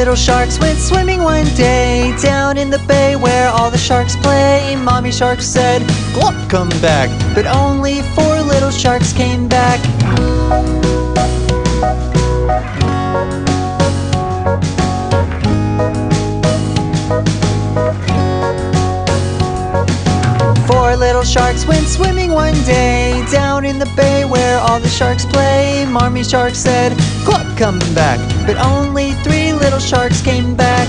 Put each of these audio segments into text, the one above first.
little sharks went swimming one day down in the bay where all the sharks play. Mommy shark said, Glop, come back. But only four little sharks came back. Four little sharks went swimming one day down in the bay where all the sharks play. Mommy shark said, Cluck, come back. But only three little sharks came back.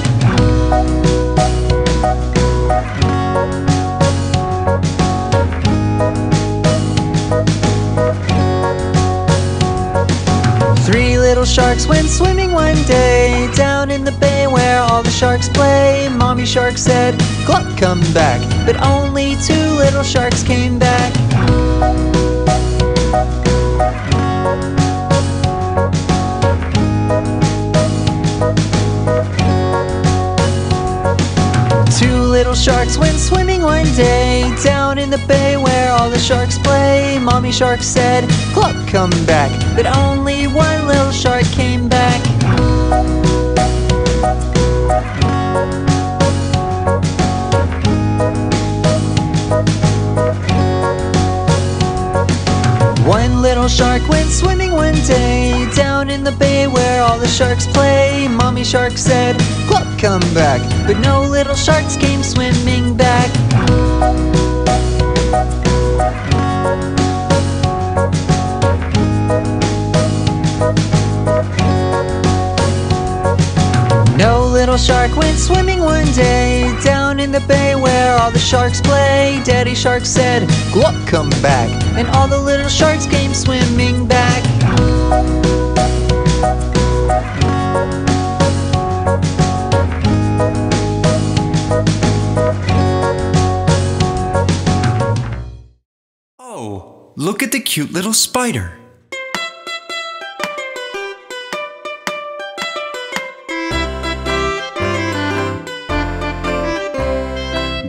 Three little sharks went swimming one day down in the bay where all the sharks play. Mommy shark said, Cluck, come back. But only two little sharks came back. Sharks went swimming one day down in the bay where all the sharks play. Mommy shark said, Cluck, come back. But only one little shark came back. Little shark went swimming one day down in the bay where all the sharks play. Mommy shark said, Cluck, come back. But no little sharks came swimming back. No little shark went swimming one day down in the bay where all the sharks play. Daddy shark said, Gluck, come back. And all the little sharks came swimming back. Oh, look at the cute little spider.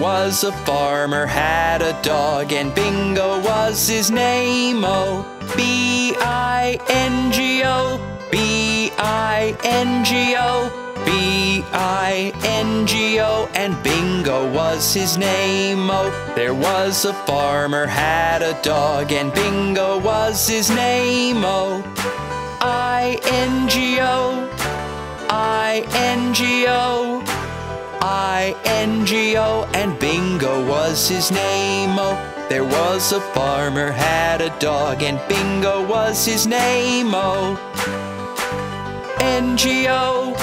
Was a farmer had a dog and Bingo was his name oh B-I-N-G-O B-I-N-G-O B-I-N-G-O and Bingo was his name oh There was a farmer had a dog and Bingo was his name oh I-N-G-O I-N-G-O I-N-G-O and Bingo was his name. Oh There was a farmer had a dog and Bingo was his name. Oh N-G-O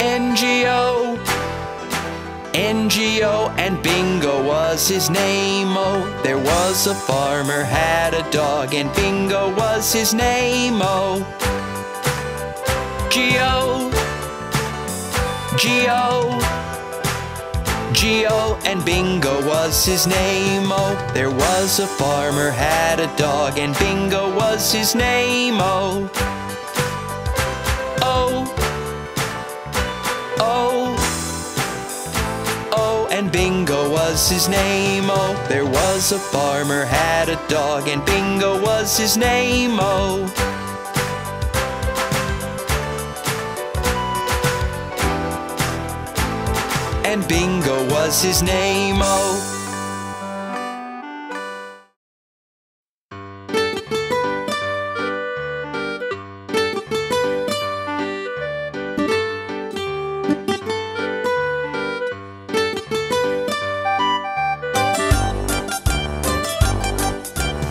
N-G-O N-G-O and Bingo was his name. Oh There was a farmer had a dog and Bingo was his name. Oh Geo Geo and Bingo was his name oh There was a farmer had a dog and Bingo was his name oh. oh Oh Oh and Bingo was his name. Oh, there was a farmer had a dog, and Bingo was his name. Oh. And Bingo was his name. Oh.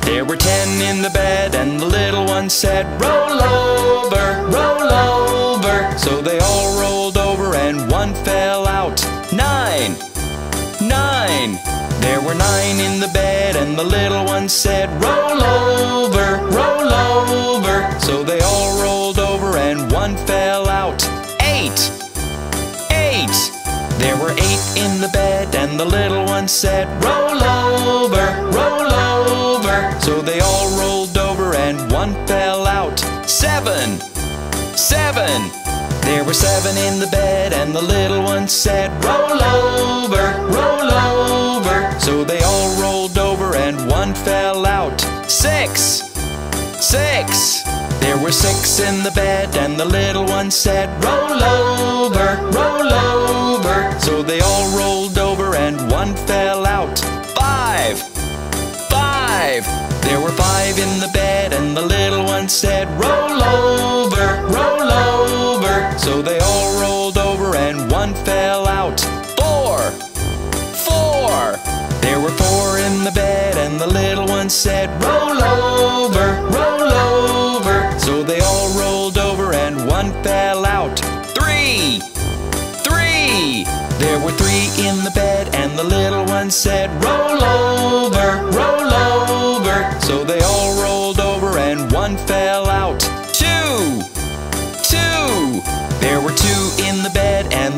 There were ten in the bed, and the little one said, Roll roll nine. There were nine in the bed, and the little one said, Roll over, roll over. So they all rolled over, and one fell out. Eight, eight. There were eight in the bed, and the little one said, Roll over, roll over. So they all rolled over, and one fell out. Seven, seven. There were seven in the bed, and the little one said, Roll over, roll over. So they all rolled over, and one fell out. Six, Six. There were six in the bed, and the little one said, Roll over, roll over. So they all rolled over, and one fell out. Five. Five. There were five in the bed, and the little one said, Roll over, roll over. So they all rolled over, and one fell out. Four. Four. There were four in the bed, and the little one said, Roll over, roll over. So they all rolled over, and one fell out. Three, three. There were three in the bed, and the little one said, Roll over,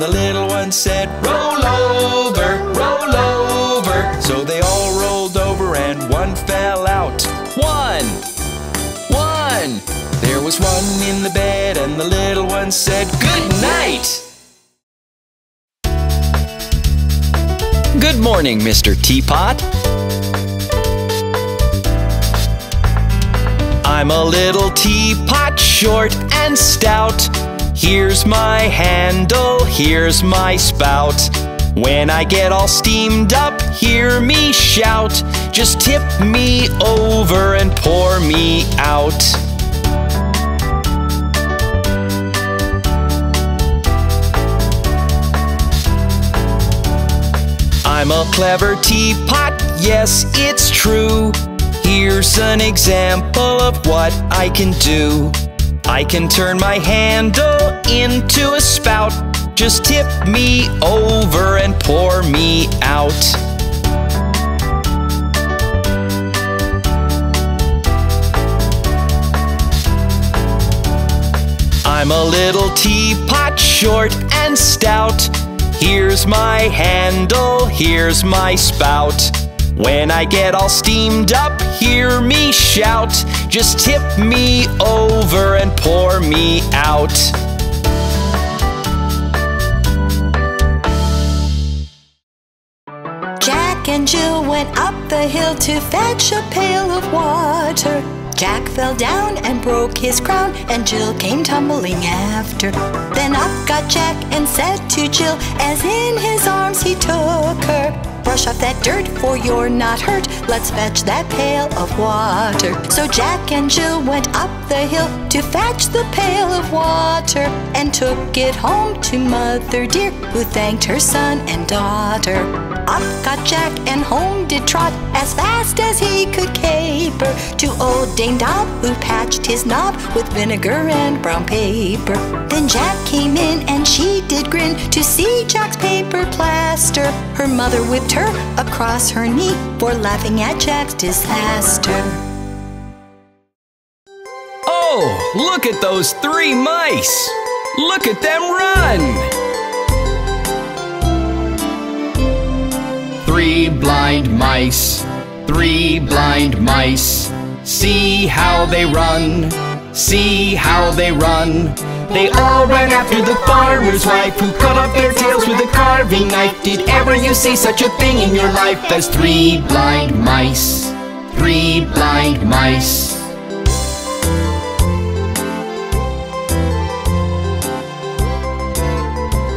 the little one said, Roll over, roll over. So they all rolled over, and one fell out. One, one. There was one in the bed, and the little one said, Good night. Good morning, Mr. Teapot. I'm a little teapot, short and stout. Here's my handle, here's my spout. When I get all steamed up, hear me shout. Just tip me over and pour me out. I'm a clever teapot, yes, it's true. Here's an example of what I can do. I can turn my handle into a spout. Just tip me over and pour me out. I'm a little teapot, short and stout. Here's my handle, here's my spout. When I get all steamed up, hear me shout. Just tip me over and pour me out. Jack and Jill went up the hill to fetch a pail of water. Jack fell down and broke his crown, and Jill came tumbling after. Then up got Jack and said to Jill, as in his arms he took her. Brush off that dirt, for you're not hurt. Let's fetch that pail of water. So Jack and Jill went up the hill to fetch the pail of water and took it home to Mother Dear, who thanked her son and daughter. Up got Jack and home did trot as fast as he could caper to old Dame Dob, who patched his knob with vinegar and brown paper. Then Jack came in and she did grin to see Jack's paper plaster. Her mother whipped her across her knee for laughing at Jack's disaster. Oh, look at those three mice! Look at them run! Three blind mice, three blind mice. See how they run, see how they run. They all ran after the farmer's wife who cut off their tails with a carving knife. Did ever you see such a thing in your life as three blind mice? Three blind mice.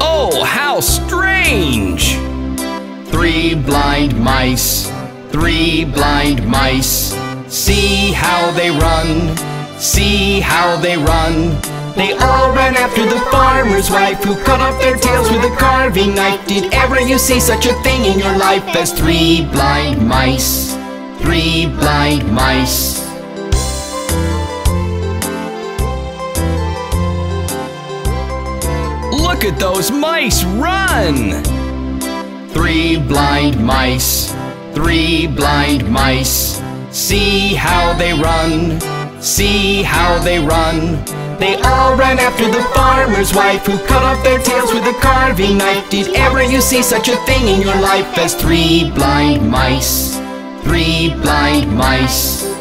Oh, how strange! Three blind mice, three blind mice. See how they run, see how they run. They all ran after the farmer's wife who cut off their tails with a carving knife. Did ever you see such a thing in your life as three blind mice? Three blind mice. Look at those mice run! Three blind mice, three blind mice. See how they run, see how they run. They all ran after the farmer's wife who cut off their tails with a carving knife. Did ever you see such a thing in your life as three blind mice? Three blind mice.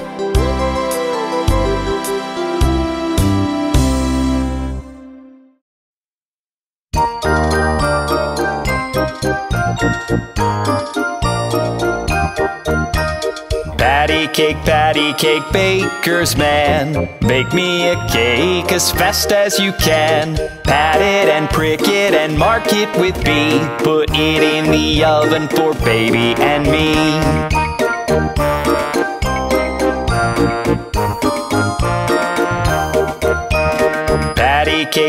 Cake, patty cake, baker's man. Bake me a cake as fast as you can. Pat it and prick it and mark it with B. Put it in the oven for baby and me.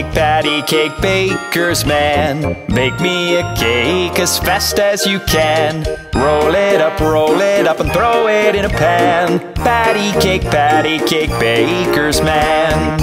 Cake, patty cake, baker's man. Bake me a cake as fast as you can. Roll it up, roll it up, and throw it in a pan. Patty cake, patty cake, baker's man.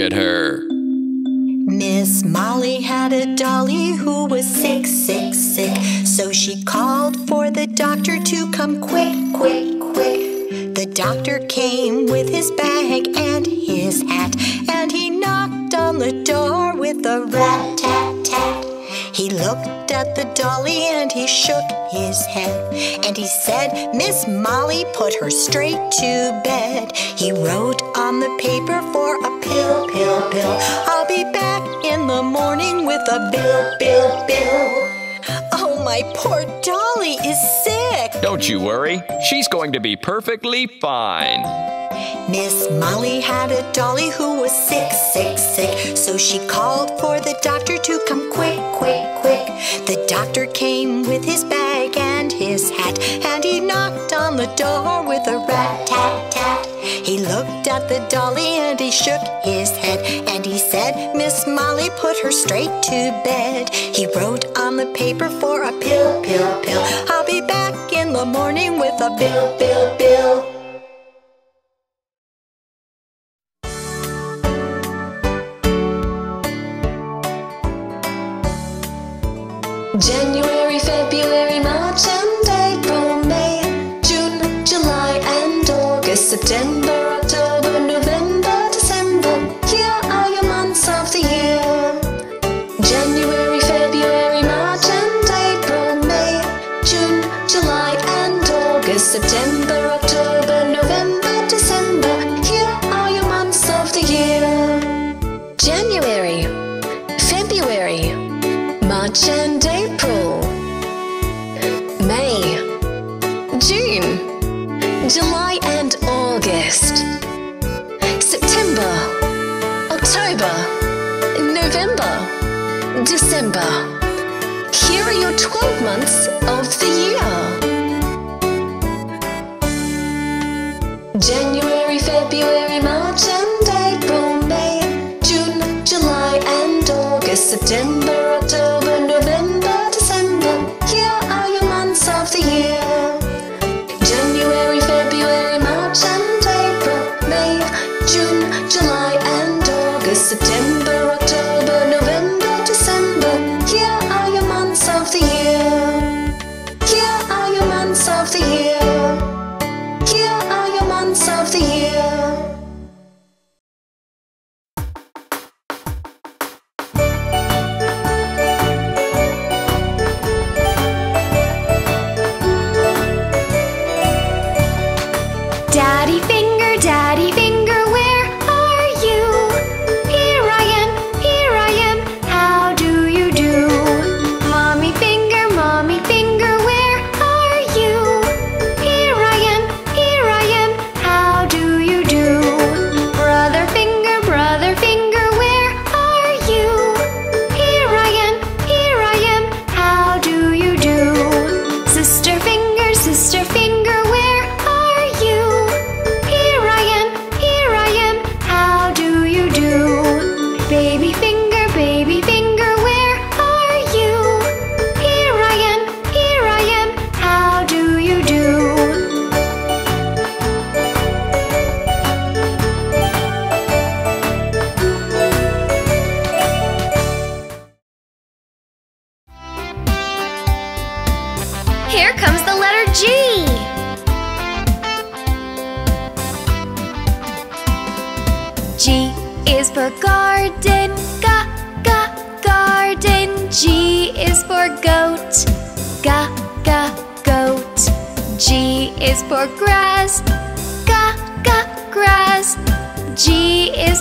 At her. Miss Molly had a dolly who was sick, sick, sick. So she called for the doctor to come quick, quick, quick. The doctor came with his bag and his hat, and he knocked on the door with a rat. He looked at the dolly and he shook his head. And he said, Miss Molly, put her straight to bed. He wrote on the paper for a pill, pill, pill. I'll be back in the morning with a bill, bill, bill. Oh, my poor dolly is sick. Don't you worry, she's going to be perfectly fine. Miss Molly had a dolly who was sick, sick, sick. So she called for the doctor to come quick, quick, quick. The doctor came with his bag and his hat, and he knocked on the door with a rat tat tat. He looked at the dolly and he shook his head, and he said, Miss Molly, put her straight to bed. He wrote on the paper for a pill, pill, pill. I'll be back in the morning with a bill, bill, bill. January, March and April, May, June, July and August, September, October, November, December. Here are your 12 months of the year. January, February, March and April, May, June, July and August, September, October,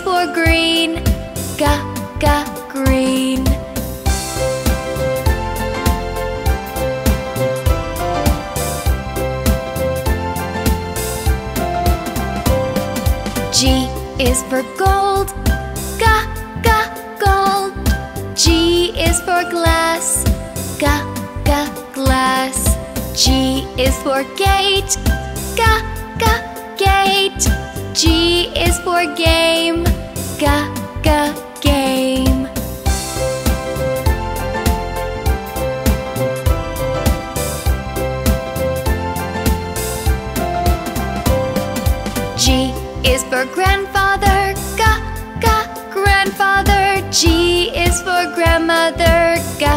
for green, ga ga green. G is for gold, ga ga gold. G is for glass, ga ga glass. G is for gate, ga ga gate. G is for game, ga ga game. G is for grandfather, ga ga grandfather. G is for grandmother. G,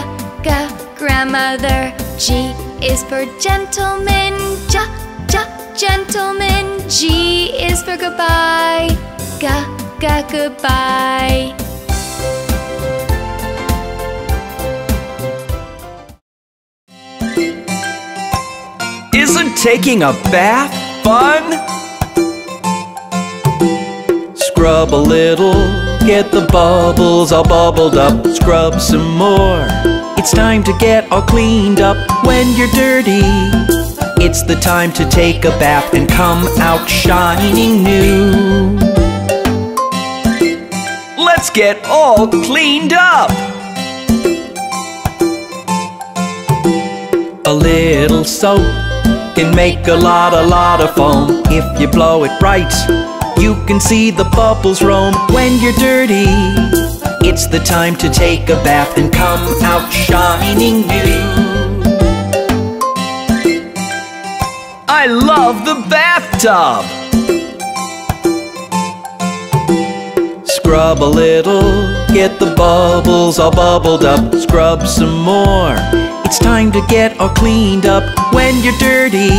g, grandmother. G is for gentleman. J, j, gentleman. G is for goodbye. G, g, goodbye. Isn't taking a bath fun? Scrub a little, get the bubbles all bubbled up. Scrub some more. It's time to get all cleaned up when you're dirty. It's the time to take a bath and come out shining new. Let's get all cleaned up. A little soap can make a lot, a lot of foam. If you blow it right, you can see the bubbles roam when you're dirty. It's the time to take a bath and come out shining new. I love the bathtub. Scrub a little, get the bubbles all bubbled up. Scrub some more. It's time to get all cleaned up when you're dirty.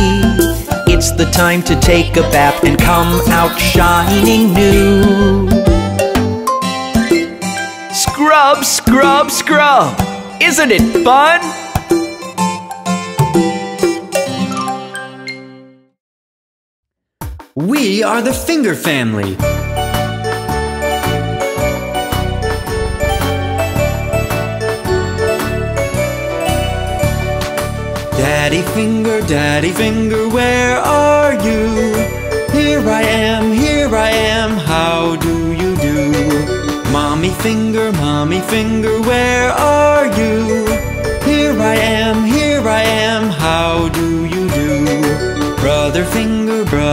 It's the time to take a bath and come out shining new. Scrub, scrub, scrub. Isn't it fun? We are the Finger Family. Daddy Finger, Daddy Finger, where are you? Here I am, here I am, how do you do? Mommy Finger, Mommy Finger, where are you? Here I am, here I am, how do you do? Brother Finger,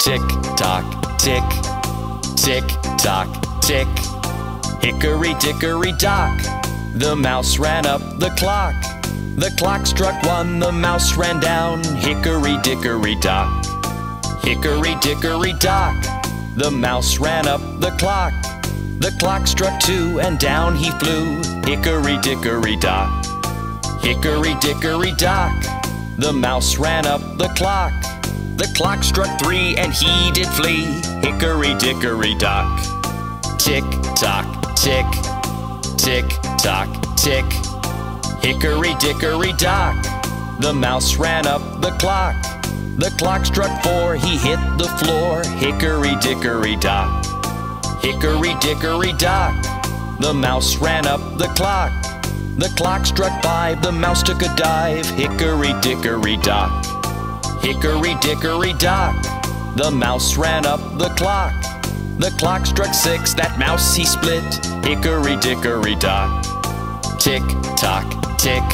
Tick tock, tick, tick tock, tick. Hickory dickory dock, the mouse ran up the clock. The clock struck one, the mouse ran down. Hickory dickory dock, hickory dickory dock, the mouse ran up the clock. The clock struck two, and down he flew. Hickory dickory dock, hickory dickory dock, the mouse ran up the clock. The clock struck three and he did flee. Hickory dickory dock. Tick tock, tick, tick tock, tick. Hickory dickory dock. The mouse ran up the clock. The clock struck four, he hit the floor. Hickory dickory dock. Hickory dickory dock. The mouse ran up the clock. The clock struck five, the mouse took a dive. Hickory dickory dock. Hickory dickory dock, the mouse ran up the clock. The clock struck six, that mouse he split. Hickory dickory dock. Tick tock, tick,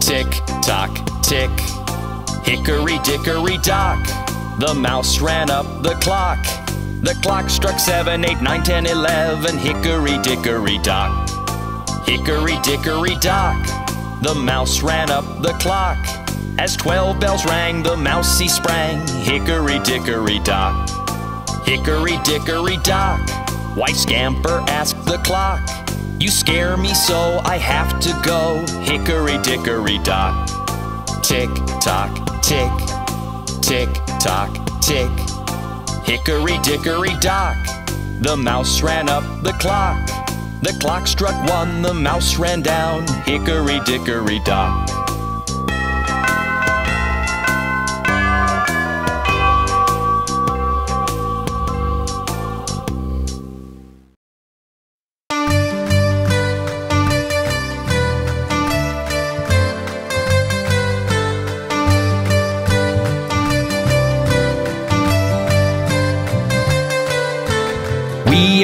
tick tock, tick. Hickory dickory dock, the mouse ran up the clock. The clock struck seven, eight, nine, ten, eleven. Hickory dickory dock. Hickory dickory dock, the mouse ran up the clock. As twelve bells rang, the mouse sprang. Hickory dickory dock. Hickory dickory dock. Why scamper? asked the clock. You scare me so I have to go. Hickory dickory dock. Tick tock, tick, tick tock, tick. Hickory dickory dock. The mouse ran up the clock. The clock struck one, the mouse ran down. Hickory dickory dock.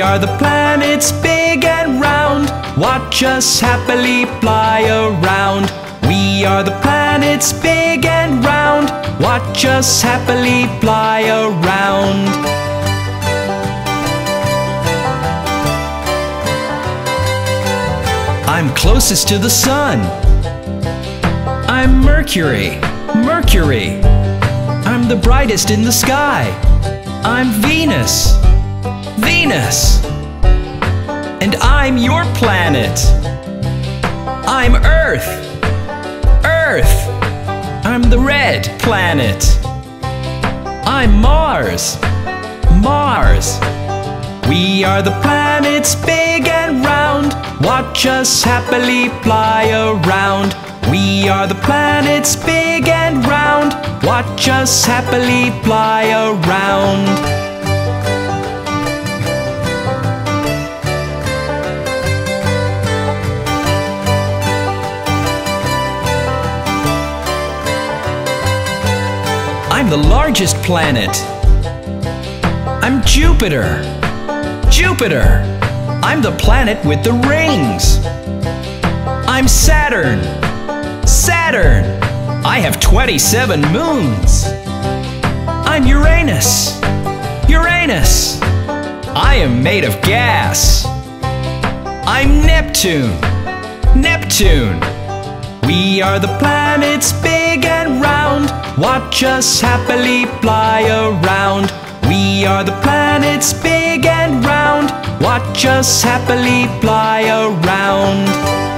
Are the planets big and round. Watch us happily fly around. We are the planets big and round. Watch us happily fly around. I'm closest to the sun. I'm Mercury, Mercury. I'm the brightest in the sky. I'm Venus, Venus. And I'm your planet. I'm Earth, Earth. I'm the red planet. I'm Mars, Mars. We are the planets big and round. Watch us happily fly around. We are the planets big and round. Watch us happily fly around. The largest planet. I'm Jupiter. Jupiter. I'm the planet with the rings. I'm Saturn. Saturn. I have 27 moons. I'm Uranus. Uranus. I am made of gas. I'm Neptune. Neptune. We are the planets big and round. Watch us happily fly around. We are the planets big and round. Watch us happily fly around.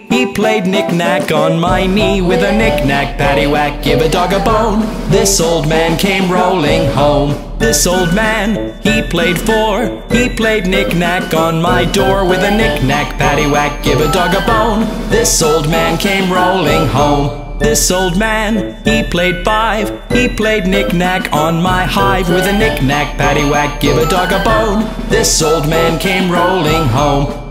He played knick-knack on my knee with a knick-knack, paddywhack, give a dog a bone. This old man came rolling home. This old man, he played four. He played knick-knack on my door with a knick-knack, paddywhack, give a dog a bone. This old man came rolling home. This old man, he played five. He played knick-knack on my hive with a knick-knack, paddywhack, give a dog a bone. This old man came rolling home.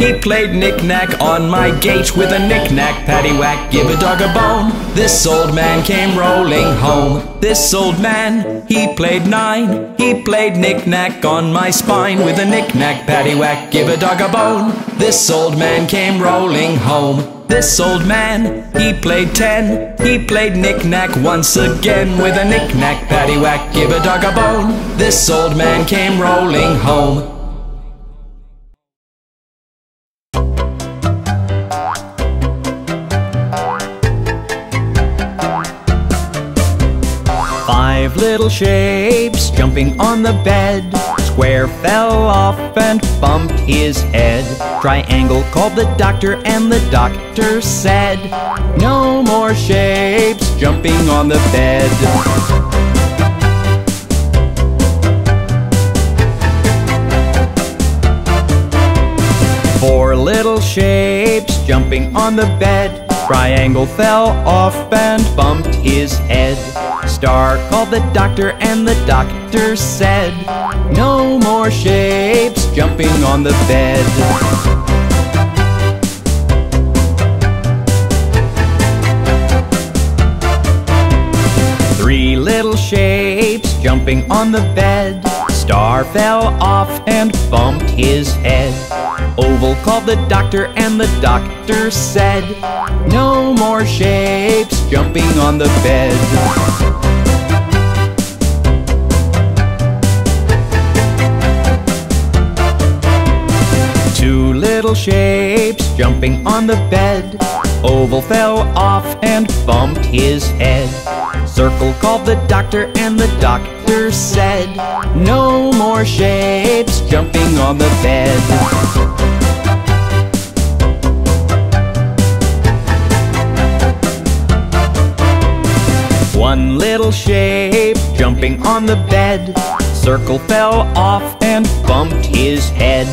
He played knick-knack on my gate with a knick-knack, paddywhack, give a dog a bone. This old man came rolling home. This old man, he played nine. He played knick-knack on my spine with a knick-knack, paddywhack, give a dog a bone. This old man came rolling home. This old man, he played ten. He played knick-knack once again with a knick-knack, paddywhack, give a dog a bone. This old man came rolling home. Little shapes jumping on the bed. Square fell off and bumped his head. Triangle called the doctor, and the doctor said, No more shapes jumping on the bed. Four little shapes jumping on the bed. Triangle fell off and bumped his head. Star called the doctor, and the doctor said, No more shapes jumping on the bed. Three little shapes jumping on the bed. Star fell off and bumped his head. Oval called the doctor, and the doctor said, No more shapes jumping on the bed. Little shapes jumping on the bed. Oval fell off and bumped his head. Circle called the doctor and the doctor said, No more shapes jumping on the bed. One little shape jumping on the bed. Circle fell off and bumped his head.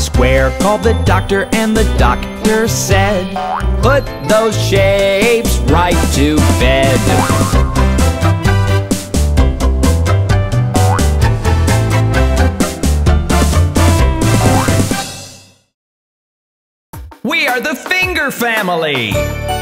Square called the doctor and the doctor said, Put those shapes right to bed. We are the Finger Family!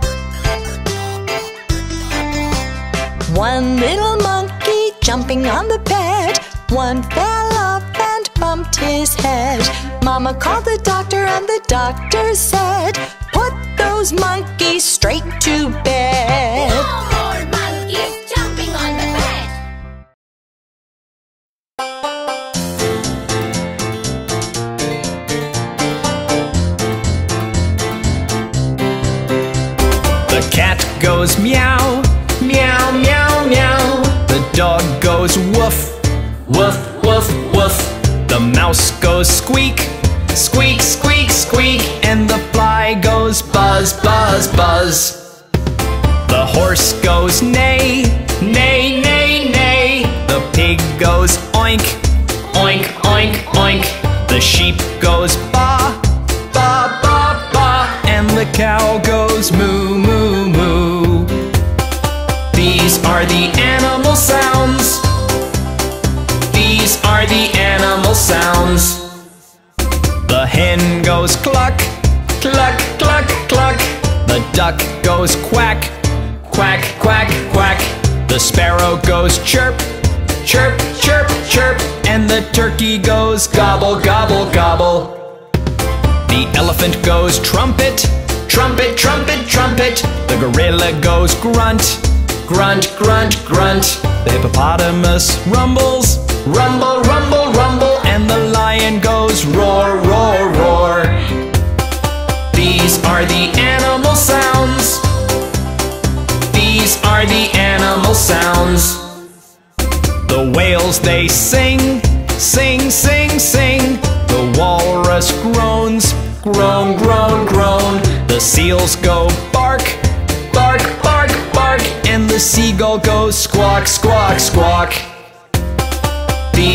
One little monkey jumping on the bed. One fell off and bumped his head. Mama called the doctor and the doctor said, Put those monkeys straight to bed. No more monkeys jumping on the bed. The cat goes meow, meow, meow, meow. The dog goes woof, woof, woof, woof. The mouse goes squeak, squeak, squeak, squeak. And the fly goes buzz, buzz, buzz. The horse goes neigh, neigh, neigh, neigh. The pig goes oink, oink, oink, oink. The sheep goes ba, sounds. The hen goes cluck, cluck, cluck, cluck. The duck goes quack, quack, quack, quack. The sparrow goes chirp, chirp, chirp, chirp. And the turkey goes gobble, gobble, gobble. The elephant goes trumpet, trumpet, trumpet, trumpet. The gorilla goes grunt, grunt, grunt, grunt. The hippopotamus rumbles, rumble, rumble. And the lion goes roar, roar, roar. These are the animal sounds. These are the animal sounds. The whales they sing, sing, sing, sing. The walrus groans, groan, groan, groan. The seals go bark, bark, bark, bark. And the seagull goes squawk, squawk, squawk.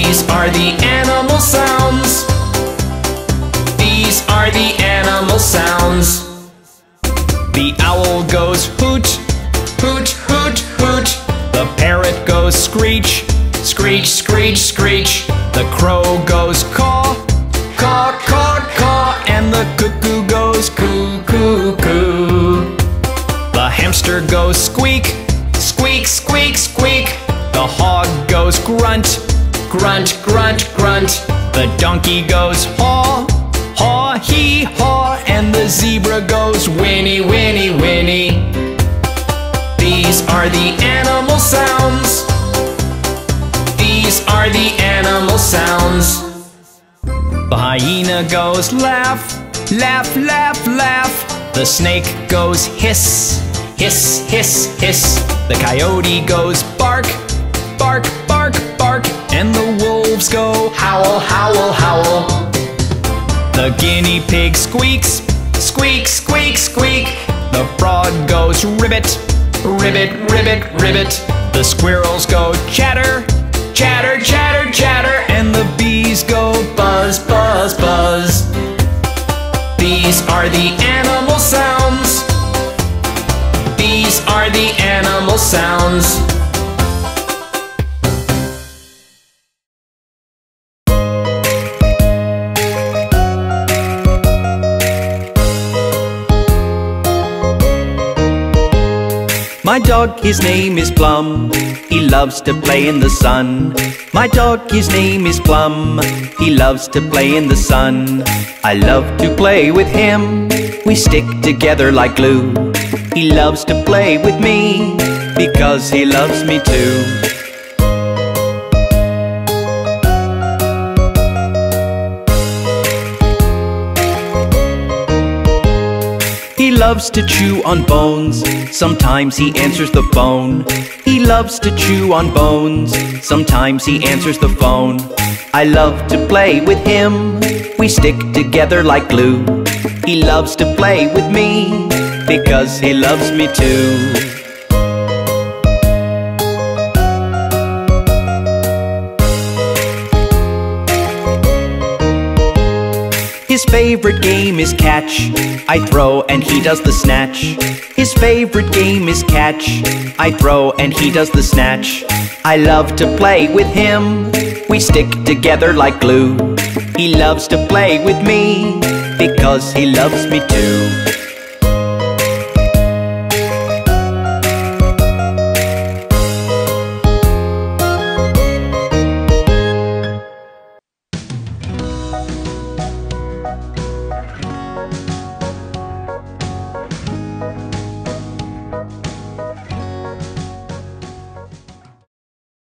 These are the animal sounds. These are the animal sounds. The owl goes hoot, hoot, hoot, hoot. The parrot goes screech, screech, screech, screech. The crow goes caw, caw, caw, caw. And the cuckoo goes coo, coo, coo. The hamster goes squeak, squeak, squeak, squeak. The hog goes grunt, grunt, grunt, grunt. The donkey goes haw, haw, hee, haw. And the zebra goes whinny, whinny, whinny. These are the animal sounds. These are the animal sounds. The hyena goes laugh, laugh, laugh, laugh. The snake goes hiss, hiss, hiss, hiss. The coyote goes bark. And the wolves go howl, howl, howl. The guinea pig squeaks, squeak, squeak, squeak. The frog goes ribbit, ribbit, ribbit, ribbit. The squirrels go chatter, chatter, chatter, chatter. And the bees go buzz, buzz, buzz. These are the animal sounds. These are the animal sounds. My dog, his name is Plum. He loves to play in the sun. My dog, his name is Plum. He loves to play in the sun. I love to play with him. We stick together like glue. He loves to play with me because he loves me too. Loves to chew on bones. Sometimes he answers the phone. He loves to chew on bones. Sometimes he answers the phone. I love to play with him. We stick together like glue. He loves to play with me because he loves me too. His favorite game is catch. I throw and he does the snatch. His favorite game is catch. I throw and he does the snatch. I love to play with him. We stick together like glue. He loves to play with me because he loves me too.